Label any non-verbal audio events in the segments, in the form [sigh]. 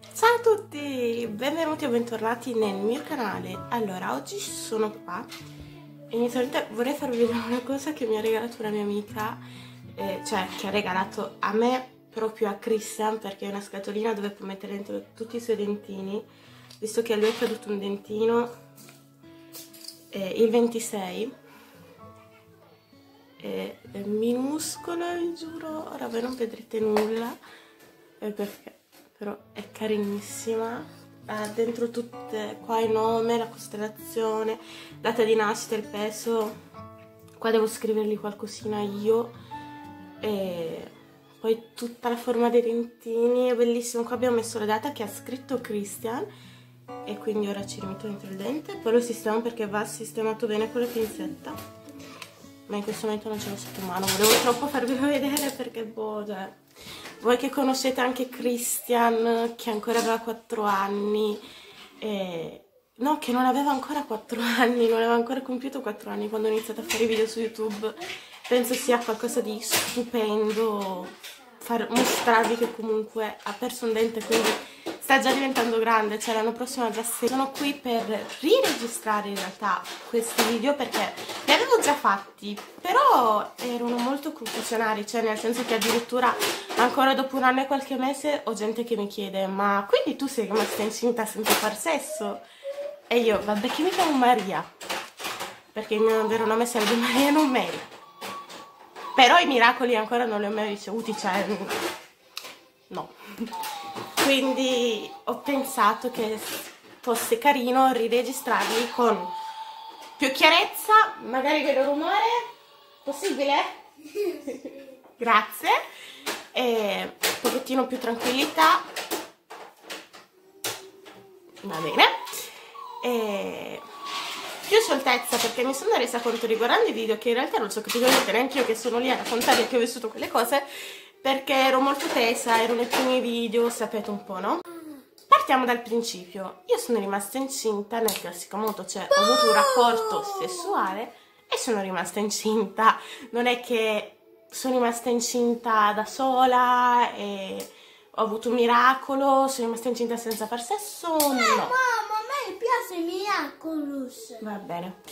Ciao a tutti, benvenuti o bentornati nel mio canale. Allora, oggi sono qua inizialmente vorrei farvi vedere una cosa che mi ha regalato una mia amica, eh, cioè che ha regalato a me proprio a Christian perché è una scatolina dove può mettere dentro tutti i suoi dentini, visto che a lui è caduto un dentino eh, il 26 è, è minuscolo, vi giuro, ora voi non vedrete nulla, eh, perché però è carinissima. Ha dentro tutte qua il nome, la costellazione data di nascita, il peso. Qua devo scrivergli qualcosina io. E poi tutta la forma dei dentini è bellissimo qua abbiamo messo la data che ha scritto Christian. E quindi ora ci rimetto dentro il dente. Poi lo sistemo perché va sistemato bene con la pinzetta. Ma in questo momento non ce l'ho sotto mano. Volevo troppo farvelo [laughs] vedere perché boh cioè voi che conoscete anche Christian, che ancora aveva 4 anni, eh, no, che non aveva ancora 4 [laughs] anni, non aveva ancora compiuto 4 anni quando ho iniziato a fare video su YouTube, penso sia qualcosa di stupendo far, mostrarvi che comunque ha perso un dente, quindi sta già diventando grande, cioè l'anno prossimo già sei. Sono qui per riregistrare in realtà questi video perché li avevo già fatti, però erano molto confusionari, cioè nel senso che addirittura ancora dopo un anno e qualche mese ho gente che mi chiede ma quindi tu sei rimasta incinta senza far sesso? E io, vabbè che mi chiamo Maria, perché il mio vero nome sarebbe [laughs] Maria non Mary. Però i miracoli ancora non li ho mai ricevuti, cioè no quindi ho pensato che fosse carino riregistrarli con più chiarezza, magari meno rumore, possibile? [laughs] Grazie, e un pochettino più tranquillità, va bene, e più scioltezza perché mi sono resa conto riguardando i video che in realtà non so capito neanche io che sono lì a raccontare che ho vissuto quelle cose perché ero molto tesa, ero nei primi video, sapete un po', no? Partiamo dal principio. Io sono rimasta incinta nel classico modo, cioè ho avuto un rapporto sessuale e sono rimasta incinta. Non è che sono rimasta incinta da sola e ho avuto un miracolo, sono rimasta incinta senza far sesso, no. Eh, mamma, a me piace miraculous. Va bene.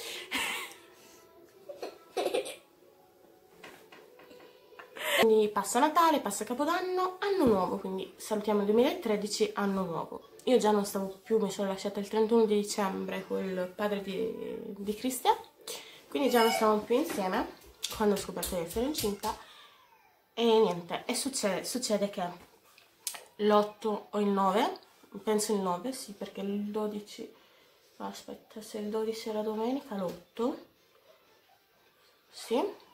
Quindi passa Natale, passa Capodanno, anno nuovo, quindi salutiamo il 2013, anno nuovo. Io già non stavo più, mi sono lasciata il 31 di dicembre col padre di, di Cristian, quindi già non stavamo più insieme quando ho scoperto di essere incinta. E niente, e succede, succede che l'8 o il 9, penso il 9, sì, perché il 12, aspetta, se il 12 era domenica, l'8, sì,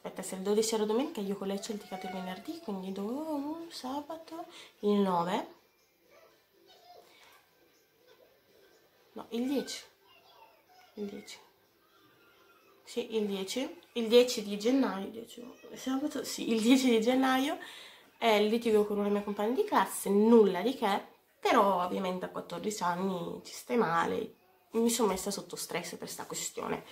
aspetta se il 12 era domenica io con lei ci ho litigato il venerdì quindi do, sabato il 9 no il 10 il 10 sì il 10 il 10 di gennaio 10, sabato sì il 10 di gennaio è il litigo con una mia compagna di classe nulla di che però ovviamente a 14 anni ci stai male. Mi sono messa sotto stress per questa questione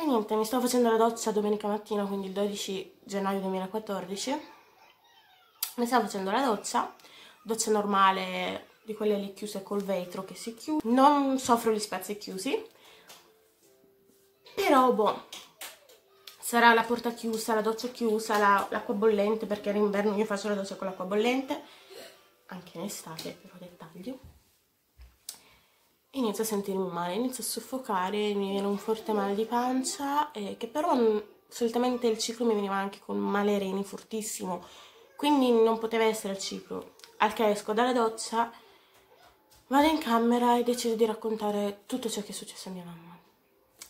e niente, mi sto facendo la doccia domenica mattina, quindi il 12 gennaio 2014. Mi stavo facendo la doccia, doccia normale di quelle lì chiuse col vetro che si chiude. Non soffro gli spazi chiusi, però boh, sarà la porta chiusa, la doccia chiusa, l'acqua la, bollente, perché in inverno io faccio la doccia con l'acqua bollente, anche in estate, però dettagli inizio a sentirmi male, inizio a soffocare, mi viene un forte male di pancia, eh, che però solitamente il ciclo mi veniva anche con male reni fortissimo, quindi non poteva essere il ciclo. Al che esco dalla doccia, vado in camera e decido di raccontare tutto ciò che è successo a mia mamma,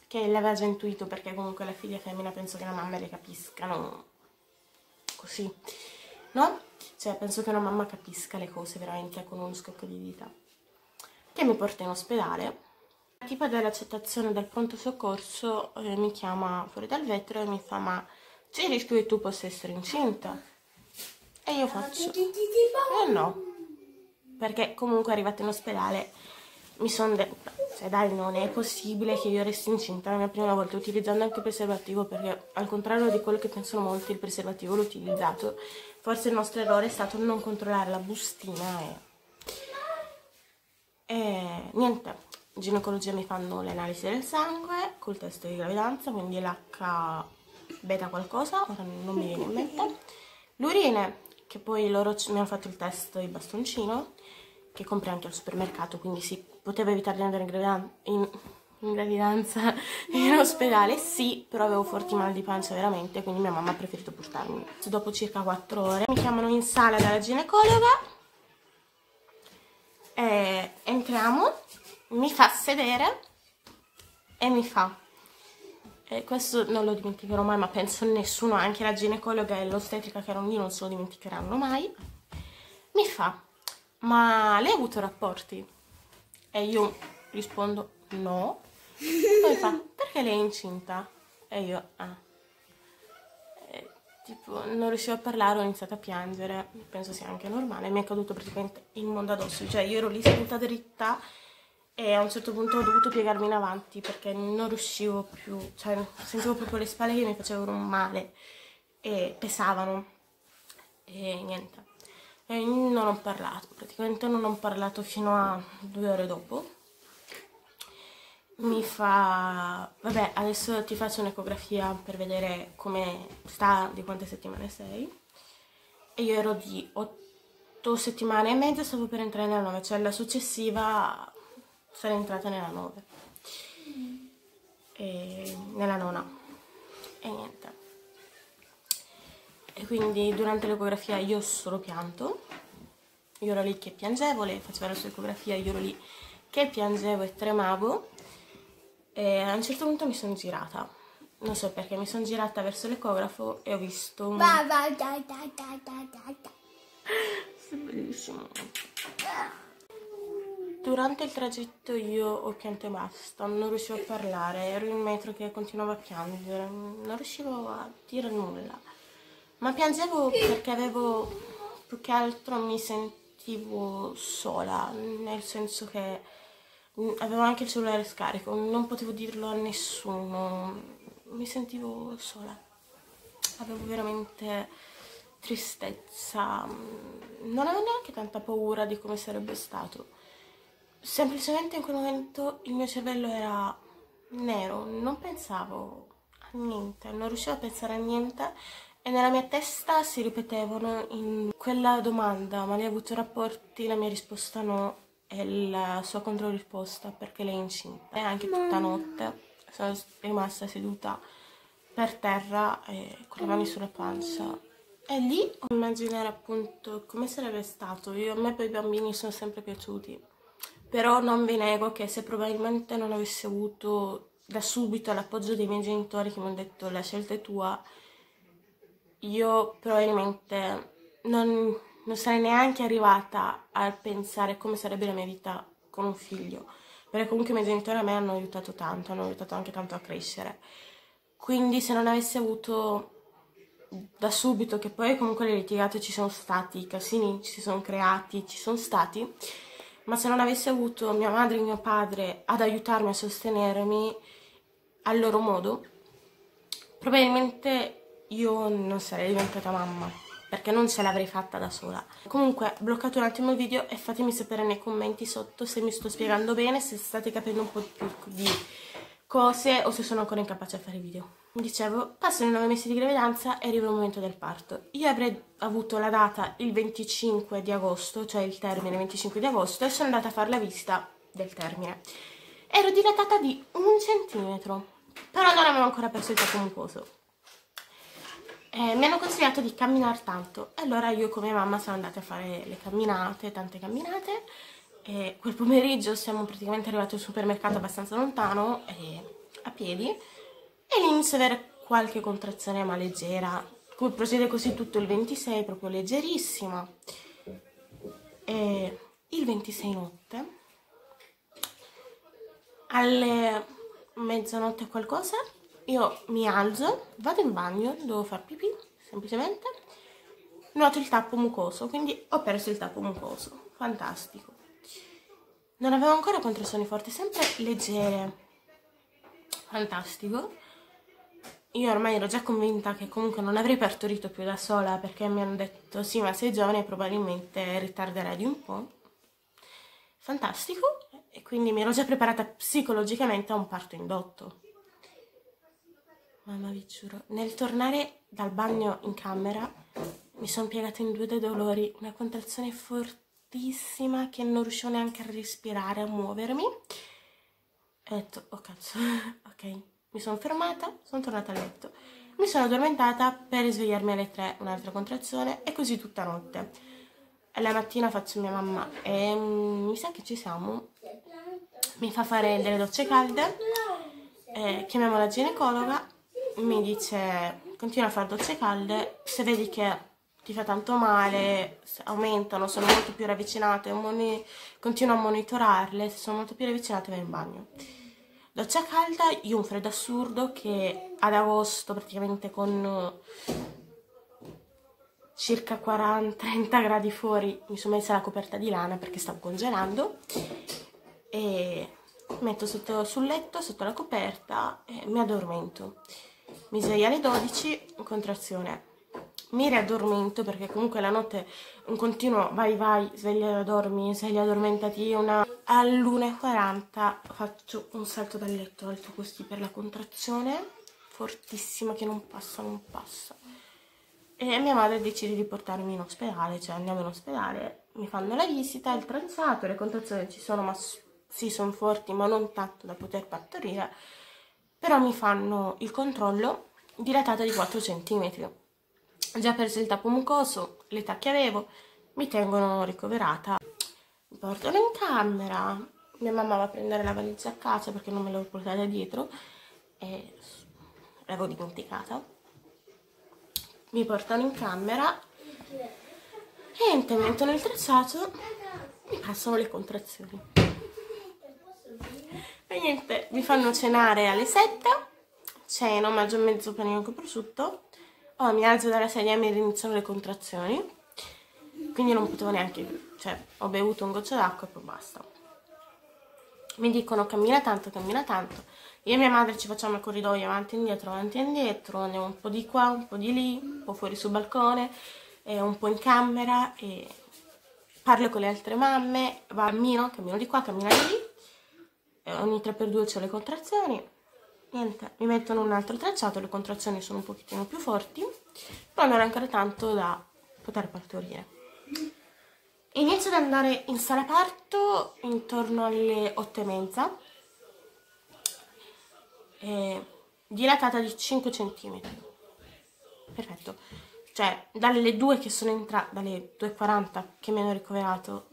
che l'aveva già intuito perché comunque la figlia femmina penso che la mamma le capiscano così, no? Cioè penso che una mamma capisca le cose veramente con uno scocco di dita che mi porta in ospedale. La tipa dell'accettazione del pronto soccorso eh, mi chiama fuori dal vetro e mi fa ma c'è il rischio che tu possa essere incinta? E io faccio eh no, perché comunque arrivata in ospedale mi sono detta, cioè dai non è possibile che io resti incinta la mia prima volta utilizzando anche il preservativo perché al contrario di quello che pensano molti il preservativo l'ho utilizzato forse il nostro errore è stato non controllare la bustina e, e niente, in ginecologia mi fanno le analisi del sangue col test di gravidanza, quindi l'H beta qualcosa, ora non mi viene in mente. L'urine, che poi loro mi hanno fatto il test di bastoncino, che compri anche al supermercato, quindi si poteva evitare di andare in, gravidanza in, in gravidanza [laughs] in ospedale, sì, però avevo forti mal di pancia veramente, quindi mia mamma ha preferito portarmi. Dopo circa 4 ore mi chiamano in sala dalla ginecologa, e entriamo, mi fa sedere e mi fa e questo non lo dimenticherò mai, ma penso nessuno, anche la ginecologa e l'ostetrica che erano lì non se lo dimenticheranno mai, mi fa, ma lei ha avuto rapporti? E io rispondo, no. Poi fa, perché lei è incinta? E io, ah. Tipo, non riuscivo a parlare, ho iniziato a piangere, penso sia anche normale, mi è caduto praticamente il mondo addosso, cioè io ero lì seduta dritta e a un certo punto ho dovuto piegarmi in avanti perché non riuscivo più, cioè sentivo proprio le spalle che mi facevano male e pesavano e niente. E non ho parlato, praticamente non ho parlato fino a due ore dopo. Mi fa, vabbè adesso ti faccio un'ecografia per vedere come sta, di quante settimane sei. E io ero di otto settimane e mezza, stavo per entrare nella nove, cioè la successiva sono entrata nella 9 e nella nona. E niente. E quindi durante l'ecografia io solo pianto. Io ero lì che piangevo lei faceva la sua ecografia io ero lì che piangevo e tremavo e a un certo punto mi sono girata. Non so perché mi sono girata verso l'ecografo e ho visto un... bellissimo. Durante il tragitto io ho pianto e basta, non riuscivo a parlare, ero in metro che continuavo a piangere, non riuscivo a dire nulla. Ma piangevo perché avevo, più che altro mi sentivo sola, nel senso che avevo anche il cellulare scarico, non potevo dirlo a nessuno, mi sentivo sola. Avevo veramente tristezza, non avevo neanche tanta paura di come sarebbe stato semplicemente in quel momento il mio cervello era nero, non pensavo a niente, non riuscivo a pensare a niente e nella mia testa si ripetevano in quella domanda ma lei ha avuto rapporti? La mia risposta no e la sua controrisposta perché lei è incinta. E anche tutta notte sono rimasta seduta per terra e con le mani sulla pancia. E lì immaginare appunto come sarebbe stato. Io a me poi i bambini sono sempre piaciuti però non vi nego che se probabilmente non avessi avuto da subito l'appoggio dei miei genitori che mi hanno detto la scelta è tua, io probabilmente non, non sarei neanche arrivata a pensare come sarebbe la mia vita con un figlio, perché comunque i miei genitori a me hanno aiutato tanto, hanno aiutato anche tanto a crescere. Quindi se non avessi avuto da subito, che poi comunque le litigate ci sono stati, i casini ci sono creati, ci sono stati, ma se non avessi avuto mia madre e mio padre ad aiutarmi a sostenermi al loro modo, probabilmente io non sarei diventata mamma, perché non ce l'avrei fatta da sola. Comunque, bloccate un attimo il video e fatemi sapere nei commenti sotto se mi sto spiegando bene, se state capendo un po' più di cose o se sono ancora incapace a fare video. Dicevo, passano i nove mesi di gravidanza e arriva il momento del parto. Io avrei avuto la data il 25 di agosto, cioè il termine 25 di agosto, e sono andata a fare la visita del termine. Ero dilatata di un centimetro, però non avevo ancora perso il tappo mucoso. Eh, mi hanno consigliato di camminare tanto, e allora io come mamma sono andata a fare le camminate, tante camminate, e quel pomeriggio siamo praticamente arrivati al supermercato abbastanza lontano, a piedi, e lì inizio ad avere qualche contrazione ma leggera. Come procede così tutto il 26 proprio leggerissima. E il 26 notte alle mezzanotte qualcosa io mi alzo vado in bagno devo far pipì semplicemente. Noto il tappo mucoso quindi ho perso il tappo mucoso. Fantastico. Non avevo ancora contrazioni forti sempre leggere fantastico. Io ormai ero già convinta che comunque non avrei partorito più da sola perché mi hanno detto sì ma sei giovane probabilmente ritarderai di un po'. Fantastico. E quindi mi ero già preparata psicologicamente a un parto indotto. Mamma vi giuro, nel tornare dal bagno in camera mi sono piegata in due dei dolori, una contrazione fortissima che non riuscivo neanche a respirare, a muovermi. Ho detto, oh cazzo, [laughs] ok, mi sono fermata, sono tornata a letto. Mi sono addormentata per svegliarmi alle 3, un'altra contrazione, e così tutta notte. La mattina faccio mia mamma e mm, mi sa che ci siamo. Mi fa fare delle docce calde, eh, chiamiamo la ginecologa, mi dice continua a fare docce calde, se vedi che ti fa tanto male, aumentano, sono molto più ravvicinate, continua a monitorarle, se sono molto più ravvicinate vai in bagno. Doccia calda, io un freddo assurdo che ad agosto praticamente con circa 40-30 gradi fuori mi sono messa la coperta di lana perché stavo congelando e metto sotto, sul letto sotto la coperta e mi addormento. Mi sveglio alle 12, contrazione. Mi riaddormento perché comunque la notte un continuo vai vai, sveglia dormi, sveglia addormentati, una all'1.40 faccio un salto dal letto alto così per la contrazione fortissima che non passa, non passa e mia madre decide di portarmi in ospedale, cioè andiamo in ospedale, mi fanno la visita, il pranzato, le contrazioni ci sono, ma sì, sono forti, ma non tanto da poter partorire, però mi fanno il controllo dilatata di 4 cm. Già perso il tappo mucoso, l'età che avevo, mi tengono ricoverata mi portano in camera, mia mamma va a prendere la valigia a casa perché non me l'avevo portata dietro e l'avevo dimenticata. Mi portano in camera e niente, mettono il tracciato, mi passano le contrazioni. E niente, mi fanno cenare alle 7, ceno, mangio mezzo panino con prosciutto, oh, mi alzo dalla sedia e mi iniziano le contrazioni quindi non potevo neanche, cioè ho bevuto un goccio d'acqua e poi basta. Mi dicono cammina tanto, cammina tanto. Io e mia madre ci facciamo il corridoio avanti e indietro, avanti e indietro, andiamo un po' di qua, un po' di lì, un po' fuori sul balcone, un po' in camera e parlo con le altre mamme, cammino, cammino di qua, cammino di lì, ogni 3x2 ho le contrazioni, niente, mi mettono un altro tracciato, le contrazioni sono un pochettino più forti, però non è ancora tanto da poter partorire. Inizio ad andare in sala parto intorno alle 8 e mezza, eh, dilatata di 5 cm. Perfetto. Cioè, dalle 2 che sono entrata, dalle 2.40 che mi hanno ricoverato,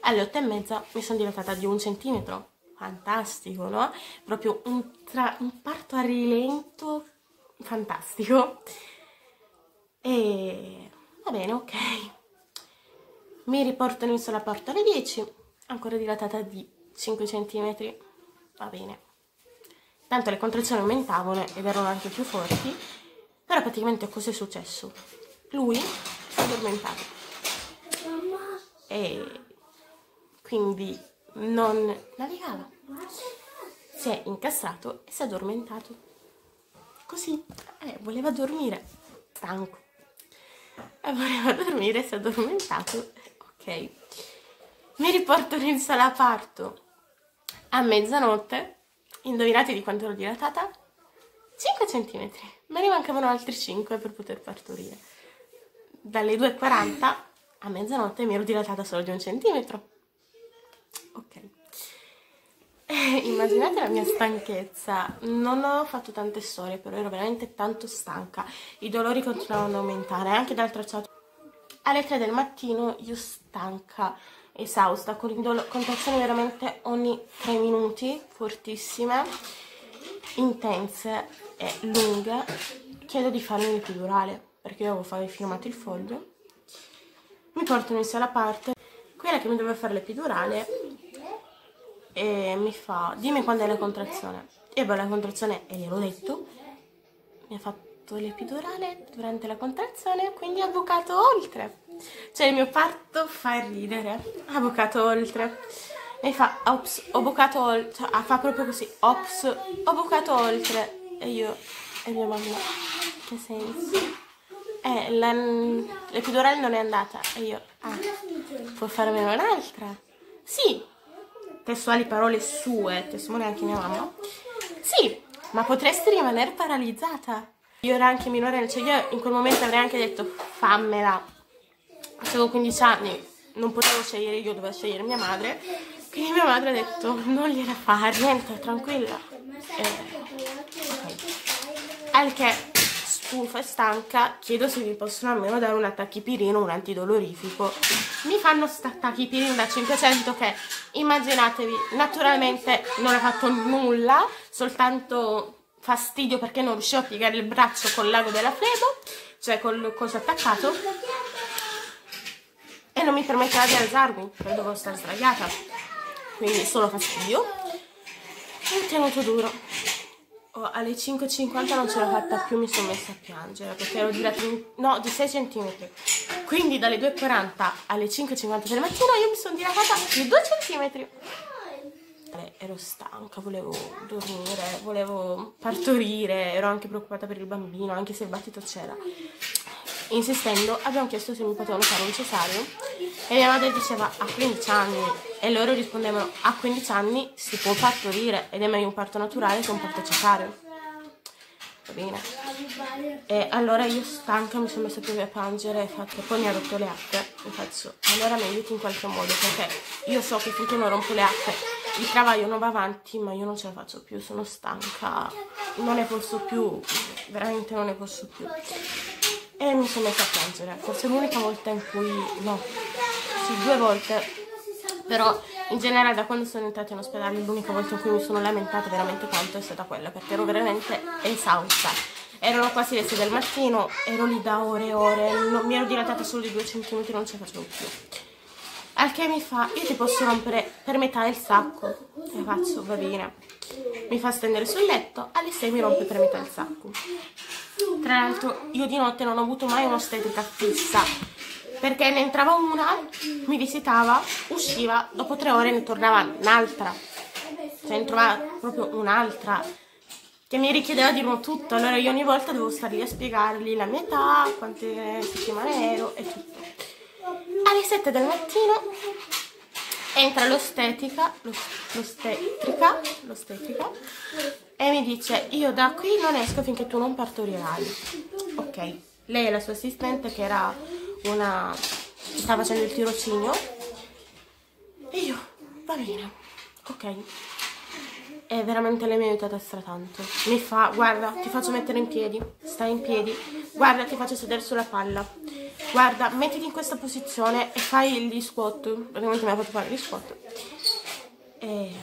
alle 8 e mezza mi sono dilatata di un centimetro. Fantastico, no? Proprio un, tra, un parto a rilento fantastico. E va bene, ok mi riportano in sala porta alle 10 ancora dilatata di 5 cm va bene tanto le contrazioni aumentavano ed erano anche più forti però praticamente cosa è successo? lui si è addormentato e quindi non navigava si è incassato e si è addormentato così eh, voleva dormire stanco e voleva [laughs] dormire si è addormentato ok? Mi riportano in sala parto a mezzanotte. Indovinate di quanto ero dilatata? 5 cm. Me ne mancavano altri 5 per poter partorire. Dalle 2.40 a mezzanotte mi ero dilatata solo di un centimetro. Ok. Eh, immaginate la mia stanchezza. Non ho fatto tante storie, però ero veramente tanto stanca. I dolori continuavano ad aumentare, anche dal tracciato alle 3 del mattino io stanca, esausta, con contrazioni veramente ogni 3 minuti, fortissime, intense e lunghe, chiedo di farmi l'epidurale, perché io avevo firmato il foglio. Mi portano in sala a parte, quella che mi doveva fare l'epidurale e mi fa, dimmi quando è la contrazione. Io avevo la contrazione e gliel'ho detto, mi ha fatto l'epidurale durante la contrazione, quindi ho bucato oltre. Cioè il mio parto fa ridere. Ha bucato oltre. E fa, ops, ho bucato oltre. Cioè, fa proprio così, ops, ho bucato oltre. E io, E mia mamma, che senso? Eh, l'epidurale non è andata. E io, ah, puoi farmene un'altra? Sì, testuali parole sue, testimone anche mia mamma. Sì, ma potresti rimanere paralizzata. Io ero anche minorenne, cioè io in quel momento avrei anche detto fammela. Avevo 15 anni, non potevo scegliere io, dovevo scegliere mia madre. Quindi mia madre ha detto non gliela fare, niente, tranquilla. Eh, okay. Al che stufa e stanca, chiedo se mi possono almeno dare un attachipirino, un antidolorifico. Mi fanno sta attachipirino da 500 che, immaginatevi, naturalmente non ha fatto nulla, soltanto fastidio perché non riuscivo a piegare il braccio col lago della flebo, cioè col coso attaccato, e non mi permetteva di alzarmi, perché dovevo stare sdraiata. Quindi solo fastidio. Ho tenuto duro oh, alle 5.50 non ce l'ho fatta più, mi sono messa a piangere perché ero girata in, no, di 6 cm. Quindi dalle 2.40 alle 5.50 del mattino io mi sono dilatata di 2 cm. Ero stanca, volevo dormire, volevo partorire, ero anche preoccupata per il bambino, anche se il battito c'era. Insistendo abbiamo chiesto se mi potevano fare un cesareo. E mia madre diceva a 15 anni e loro rispondevano a 15 anni si può partorire ed è meglio un parto naturale che un parto cesareo. Va bene. E allora io stanca mi sono messa proprio a piangere e poi mi ha rotto le acque. E faccio allora mi aiuti in qualche modo perché io so che finché non rompo le acque il travaglio non va avanti ma io non ce la faccio più, sono stanca, non ne posso più, veramente non ne posso più e mi sono messa a piangere. Forse l'unica volta in cui, no, sì, due volte, però in generale da quando sono entrata in ospedale l'unica volta in cui mi sono lamentata veramente tanto è stata quella, perché ero veramente esausta. Erano quasi le 6 del mattino, ero lì da ore e ore, non, mi ero dilatata solo di 2 cm, non ce la facevo più. Al che mi fa, io ti posso rompere per metà il sacco. E faccio, va bene. Mi fa stendere sul letto, alle 6 mi rompe per metà il sacco. Tra l'altro io di notte non ho avuto mai un'ostetrica fissa, perché ne entrava una, mi visitava, usciva, dopo tre ore ne tornava un'altra. Cioè ne trovava proprio un'altra che mi richiedeva di nuovo tutto, allora io ogni volta dovevo stare lì a spiegargli la mia età, quante settimane ero e tutto. Alle 7 del mattino entra l'ostetica, l'ostetrica, l'ostetrica e mi dice io da qui non esco finché tu non partorirai. Ok, lei è la sua assistente che era una... stava facendo il tirocinio e io, va bene, ok. E veramente lei mi ha aiutato stratanto. Mi fa, guarda, ti faccio mettere in piedi, stai in piedi, guarda, ti faccio sedere sulla palla guarda, mettiti in questa posizione e fai gli squat, praticamente mi ha fatto fare gli squat. E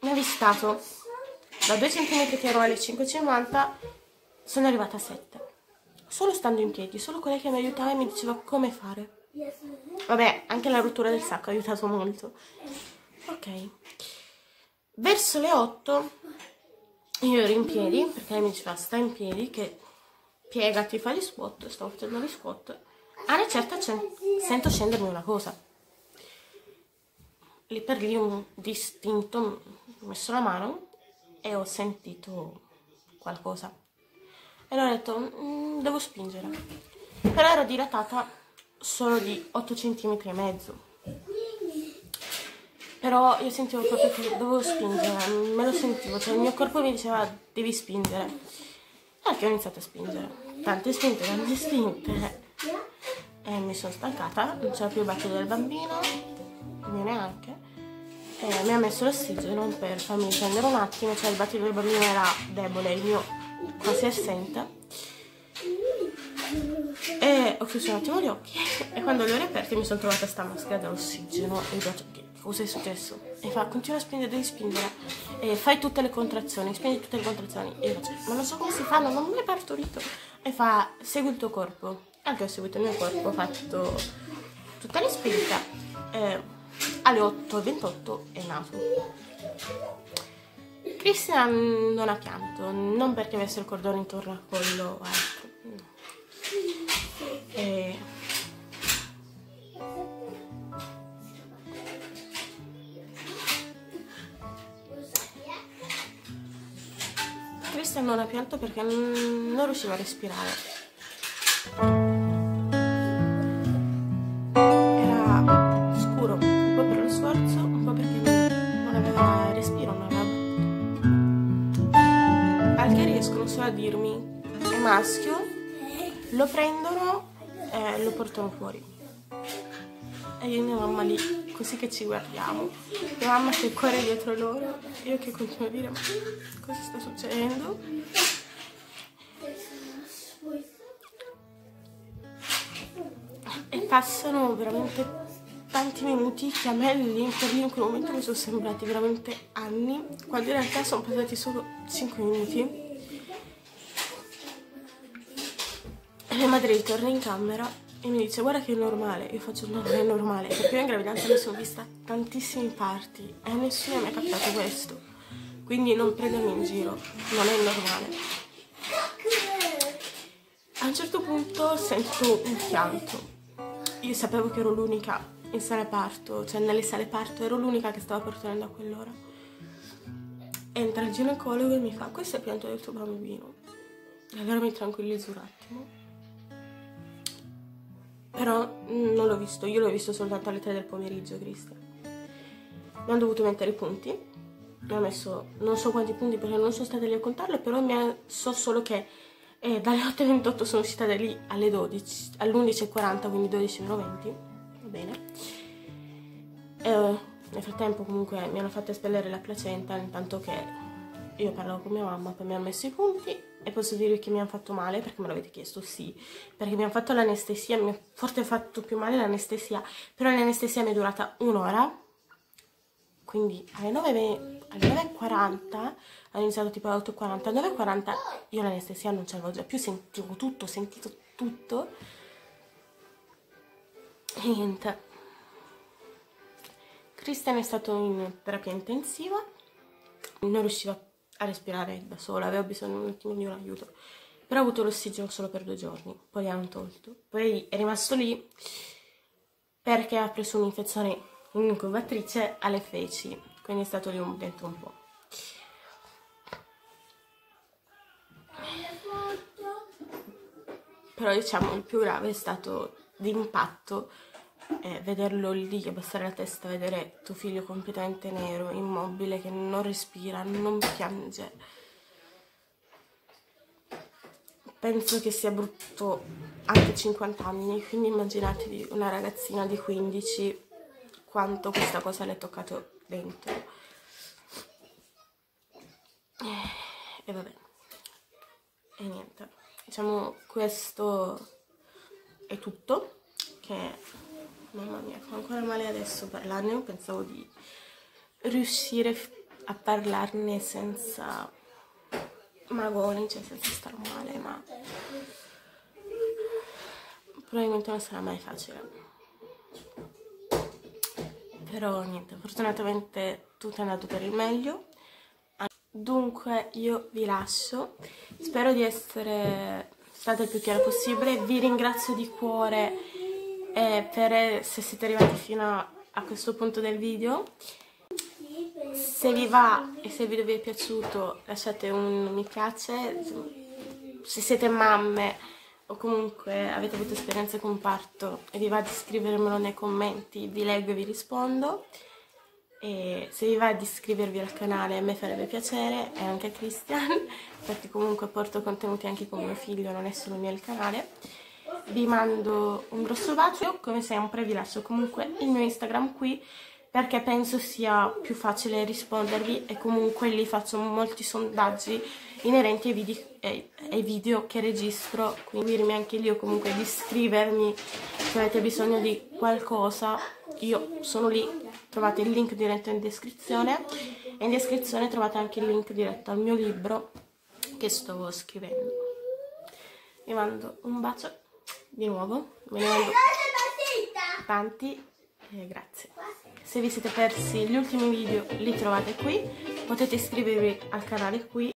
mi ha visitato, da 2 cm che ero alle 5,50 sono arrivata a 7. Solo stando in piedi, solo quella che mi aiutava e mi diceva come fare. Vabbè, anche la rottura del sacco ha aiutato molto. Ok. Verso le 8 io ero in piedi, perché lei mi diceva sta in piedi, che piegati, fai gli squat, stavo facendo gli squat a una certa sento scendermi una cosa. Lì per lì un distinto, ho messo la mano e ho sentito qualcosa. E ho detto, mm, devo spingere. Però ero dilatata solo di 8 cm e mezzo. Però io sentivo proprio che dovevo spingere, me lo sentivo, cioè il mio corpo mi diceva devi spingere. Allora ho iniziato a spingere. Tante spinte, tante spinte e mi sono stancata, non c'era più il bacio del bambino, mio neanche, e mi ha messo l'ossigeno per farmi prendere un attimo, cioè il battito del bambino era debole, il mio quasi assente. E ho chiuso un attimo gli occhi e quando li ho riaperti mi sono trovata sta maschera dell'ossigeno e ho detto che cosa è successo? E fa continua a spingere, devi spingere. E fai tutte le contrazioni, spingi tutte le contrazioni. E io faccio ma non so come si fanno, non mi è partorito. E fa segui il tuo corpo anche ho seguito il mio corpo, ho fatto tutta la spinta eh, alle 8.28 è nato. Christian non ha pianto, non perché avesse il cordone intorno al collo, ecco. No. E... Christian non ha pianto perché non riusciva a respirare. A dirmi, è maschio, lo prendono e lo portano fuori. E io e mia mamma lì, così che ci guardiamo. Mia mamma che corre dietro loro, io che continuo a dire ma cosa sta succedendo? E passano veramente tanti minuti che a me lì per lì in quel momento mi sono sembrati veramente anni, quando in realtà sono passati solo 5 minuti. Mia madre ritorna in camera e mi dice guarda che è normale, io faccio no, non è normale, perché io in gravidanza mi sono vista tantissimi parti e nessuno mi ha captato questo, quindi non prendermi in giro, non è normale. A un certo punto sento un pianto, io sapevo che ero l'unica in sala parto, cioè nelle sale parto ero l'unica che stava partorendo a quell'ora. Entra il ginecologo e mi fa questo è il pianto del tuo bambino. E allora mi tranquillizzo un attimo però mm, non l'ho visto, io l'ho visto soltanto alle 3 del pomeriggio, Cristian. Mi hanno dovuto mettere i punti. Mi ha messo non so quanti punti perché non sono stata lì a contarlo, però ha, so solo che eh, dalle 8.28 sono uscita da lì alle 12, all'11.40, quindi 12.20. Va bene. E, nel frattempo comunque mi hanno fatto espellere la placenta, intanto che io parlavo con mia mamma, poi mi hanno messo i punti e posso dirvi che mi hanno fatto male, perché me l'avete chiesto, sì, perché mi hanno fatto l'anestesia, mi ha forse fatto più male l'anestesia, però l'anestesia mi è durata un'ora, quindi alle 9.40, ho iniziato tipo alle 8.40, alle 9.40 io l'anestesia non ce l'avevo già più, sentivo tutto, ho sentito tutto, e niente. Christian è stato in terapia intensiva, non riusciva a respirare da sola, aveva bisogno un attimo di un aiuto. Però ha avuto l'ossigeno solo per due giorni, poi gli hanno tolto. Poi è rimasto lì perché ha preso un'infezione incubatrice alle feci, quindi è stato lì un dentro un po'. Però diciamo il più grave è stato l'impatto eh, vederlo lì, abbassare la testa, vedere tuo figlio completamente nero, immobile, che non respira, non piange. Penso che sia brutto anche 50 anni, quindi immaginatevi una ragazzina di 15 quanto questa cosa le è toccato dentro. E vabbè. E niente. Diciamo questo è tutto che Mamma mia, fa ancora male adesso parlarne, pensavo di riuscire a parlarne senza magoni, cioè senza star male, ma probabilmente non sarà mai facile. Però niente, fortunatamente tutto è andato per il meglio. Dunque io vi lascio, spero di essere stata il più chiara possibile, vi ringrazio di cuore e per se siete arrivati fino a questo punto del video se vi va e se il video vi è piaciuto lasciate un mi piace. Se siete mamme o comunque avete avuto esperienze con parto e vi va di scrivermelo nei commenti vi leggo e vi rispondo. E se vi va di iscrivervi al canale a me farebbe piacere e anche a Christian [laughs] perché comunque porto contenuti anche con mio figlio non è solo mio il canale vi mando un grosso bacio, come sempre vi lascio comunque il mio Instagram qui perché penso sia più facile rispondervi e comunque lì faccio molti sondaggi inerenti ai video, ai, video che registro, quindi dirmi anche lì o comunque di scrivermi se avete bisogno di qualcosa, io sono lì, trovate il link diretto in descrizione. E in descrizione trovate anche il link diretto al mio libro che sto scrivendo. Vi mando un bacio di nuovo? Me ne mando tanti. Eh, grazie. Se vi siete persi gli ultimi video li trovate qui. Potete iscrivervi al canale qui